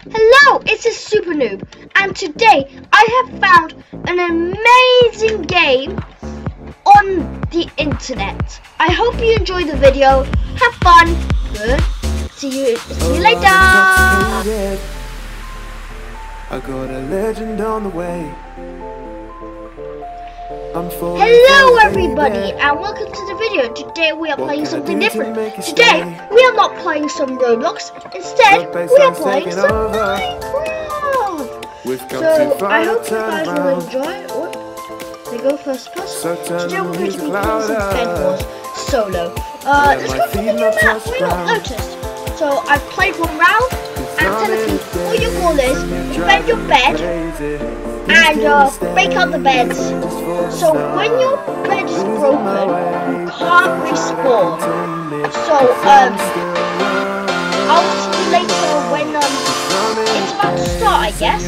Hello, it's a super noob, and today I have found an amazing game on the internet. I hope you enjoy the video. Have fun. Good. See you. See you later. I got a legend on the way. Hello everybody and welcome to the video. Today we are playing something different. Today we are not playing some Roblox. Instead, we are playing some. Minecraft. So I hope you guys will enjoy. What? They go first person. So Today we're going to be playing some Bed. Wars solo. Uh, Let let's go for the new map. We're not noticed. So I've played one round, and technically, all you call is you're your bed. And uh, break out the beds. So when your bed is broken, you can't respawn. So um, I'll see you later when um it's about to start, I guess.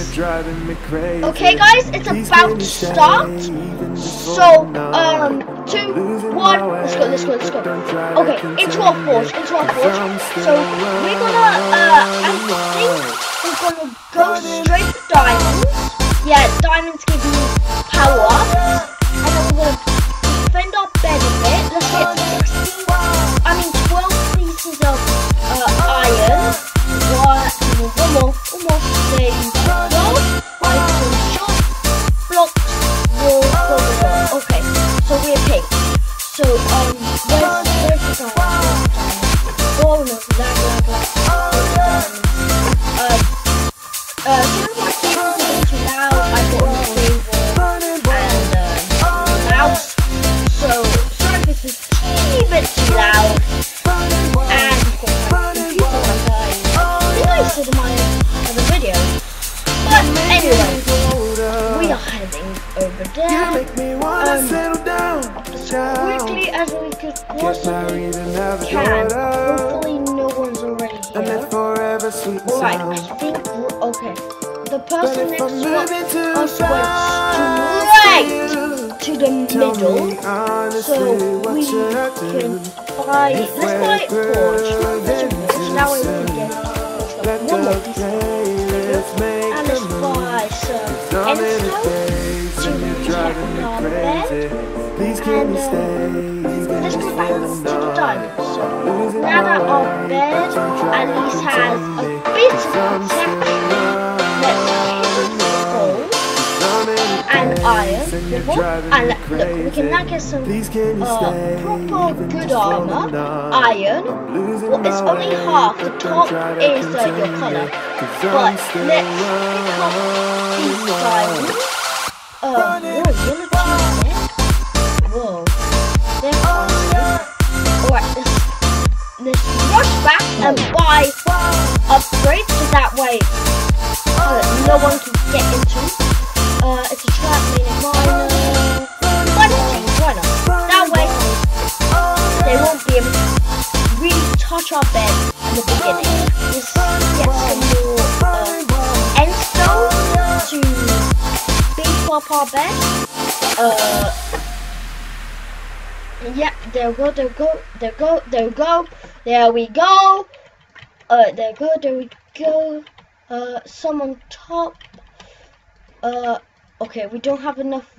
Okay, guys, it's about to start. So um two one let's go let's go let's go. to Okay, into our forge into our forge. So we're gonna uh I think we're gonna go straight for diamonds. Yeah, diamonds give you power and then we're gonna defend our bed a bit. Let's get sixteen. I mean twelve pieces of uh, iron. One, one more, one more. Okay, so we're pink. So um, where's where's the diamond? Uh, some anyway, we are heading over You there make me wanna Um, settle down, as quickly as we could possibly married and have a can. Hopefully, no one's already here. live forever sweet and Alright, I think we're okay. The person next to us went straight to the middle. So we can buy. Let's buy good Let's and. Now many to and you're driving me protect our bed. crazy. Please can you stay? let's go back to the Losing now that our bed but I'm trying at least has a bit of I'm protection, let's hit the gold. and iron, and look, we can now get some Please can you uh, proper good armor, iron. Well, it's only half. The top don't try to is uh, your color. But I'm let's still pick up these. Uh, whoa, you're looking there. Whoa, they're awesome. Alright, let's, let's rush back and buy upgrades so that way uh, no one can get into. Uh, it's a trap, meaning miner. Why not change? Why not? That way, they won't be able to really touch our bed in the beginning. Just get up our bed. Uh, yep, there we go, there we go, there we go, there we go, there we go. Uh, there we go, there we go. Uh, some on top. Uh, okay, we don't have enough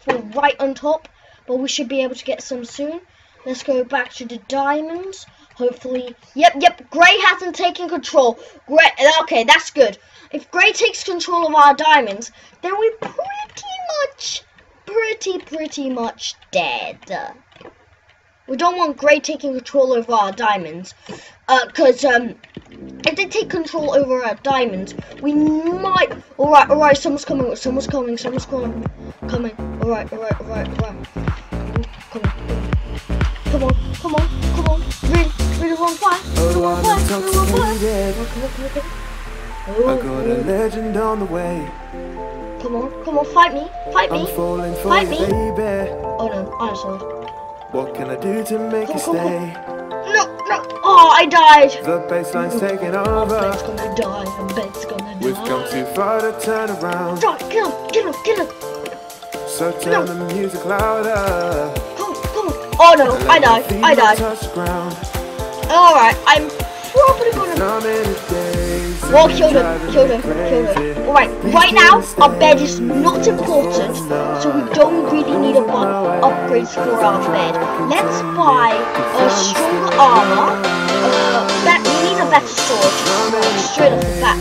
for right on top, but we should be able to get some soon. Let's go back to the diamonds. Hopefully, yep, yep. Gray hasn't taken control. Gray, okay, that's good. If Gray takes control of our diamonds, then we're pretty much, pretty, pretty much dead. We don't want Gray taking control over our diamonds, uh, um, if they take control over our diamonds, we might. All right, all right. Someone's coming. Someone's coming. Someone's coming. Coming. All right, all right, all right, all right. Come on, come on, come on, come on. Really, really. Really Oh, I'm fight. Really fight. intoxicated. Come on, on, on. I got a legend on the way. Come on, come on, fight me, fight I'm me. Fight you, me. baby. Oh no, oh, I'm sorry. What can I do to make Come, you come, come. stay? No, no. Oh, I died. The baseline's mm-hmm. taking Our bed's over. gonna die. Our bed's gonna die. We've come too far to turn around. Die, kill him, kill him, kill him. So turn the music louder. Come, come on. Oh no, I my died. I died. Alright, I'm probably gonna. Well, him, killed him. Alright, right now, our bed is not important, so we don't really need to buy upgrades for our bed. Let's buy a stronger armor, uh, we need a better sword, straight off the bat.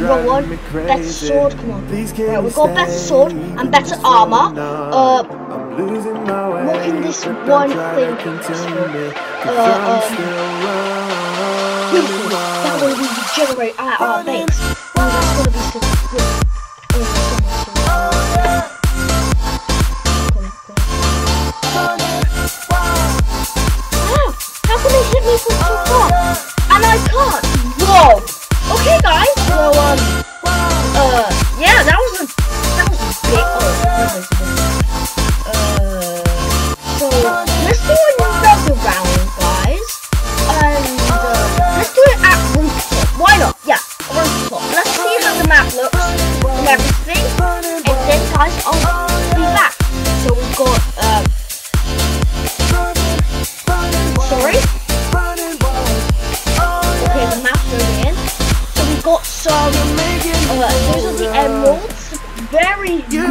Wrong one, better sword, come on. Right, we've got better sword and better armor. Uh, what can this one thing? Uh, um, beautiful. That way we regenerate at our base. That's gonna be so.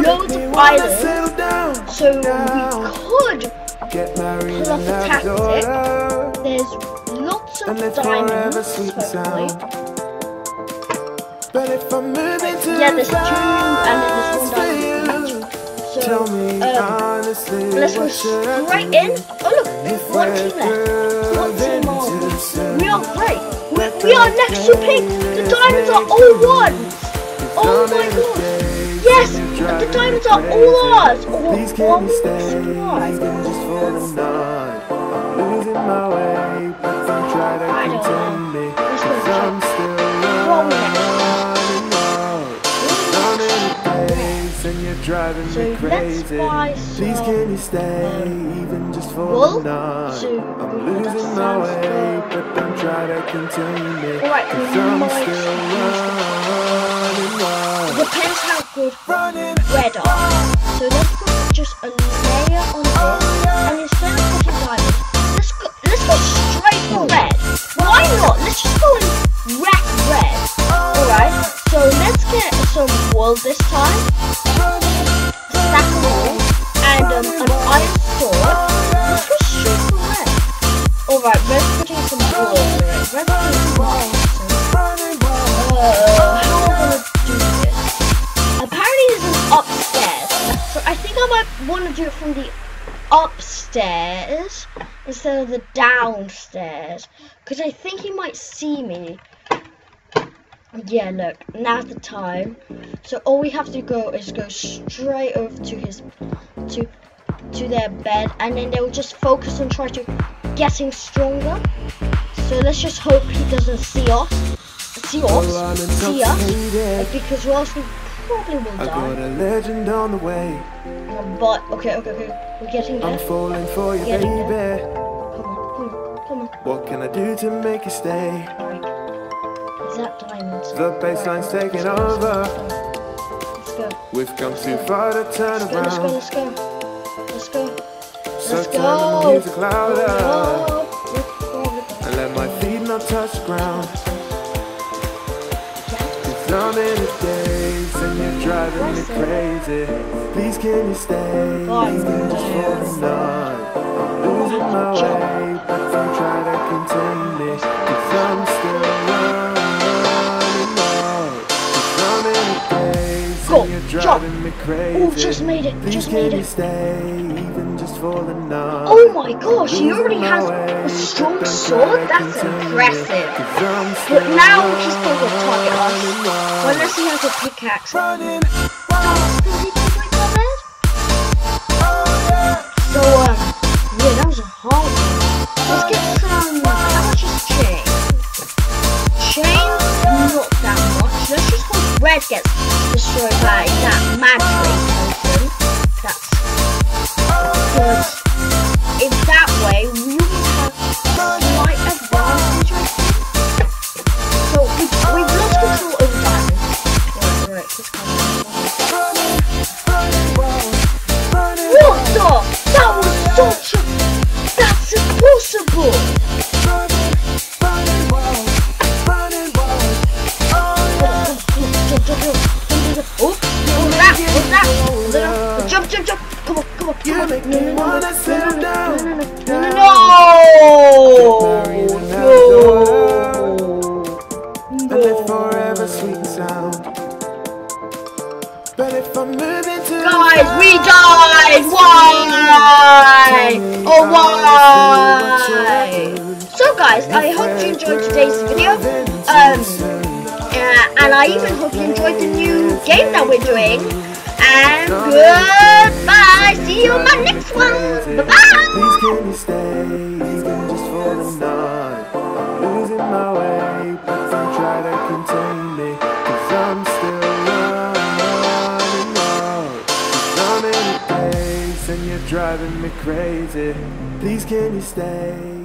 Loads of islands. So we could Get married Pull off and the have tactic. daughter. There's lots of diamonds, sweet hopefully. sound. But if I'm moving to Yeah, there's two and then there's one diamond. Tell me um, honestly, let's go what should I straight in. Oh look, If one team left. One team grooving on. too soon, We are great. We, we are next to pink. The diamonds are all ones. Oh my god. Yes, the diamonds are all ours. Oh, Please oh, can I'm you stay just for the night? I'm losing my way, but don't try to I contain me. 'cause I'm still Well, we next. running wild. Running a place and you're driving So me crazy. Please can you stay even just for night? I'm losing my way, but don't try to contain me. 'cause I'm still running wild. Depends how Running red are. So let's put just a layer on this, and instead of putting diamonds, let's go let's go straight for red. Why not? Let's just go and wreck red. Alright, so let's get some wool this time. Stack of wool and um, an iron sword. Let's go straight for red. Alright, red's putting some wool over it. Red's putting some iron. Uh, how am I gonna upstairs. So I think I might want to do it from the upstairs instead of the downstairs. Because I think he might see me. Yeah, look, now's the time. So all we have to go is go straight over to his to to their bed and then they'll just focus on trying to getting stronger. So let's just hope he doesn't see us. See us. See us. Because else we probably will I got a legend on the way. Um, But okay, okay, okay. We're getting I'm there. falling for you, baby. Come on, come on, come on. What can I do to make you stay? Alright. Is that diamonds? The baseline's Alright, taking let's go, over. Let's go. We've come too far to turn Let's go, let's go, around. let's go. Let's go. So Let's turn go. the music louder Oh, oh, rip. and let my feet not touch the ground. Cause I'm in a daze and you're driving me crazy. Please can you stay even just for the night? I'm losing my way, but don't try to contain me. Cause I'm still running wild. Cause I'm in Go, and you're driving me crazy. Oh, just made it, Please just made you it. stay even just for the night? Oh my gosh, he already has a strong sword? That's impressive. But now he's going to us. Well, unless he has a pickaxe. Running, Oh, does he take my comment? So, um, yeah, that was a hard one. Let's get some, how much is chain? Chain, not that much. Let's just hope red gets destroyed by that magic. Guys, we died! Why? Oh, why? So guys, I hope you enjoyed today's video. Um, uh, and I even hope you enjoyed the new game that we're doing. And goodbye! See you in my next one! Bye-bye! Please can you stay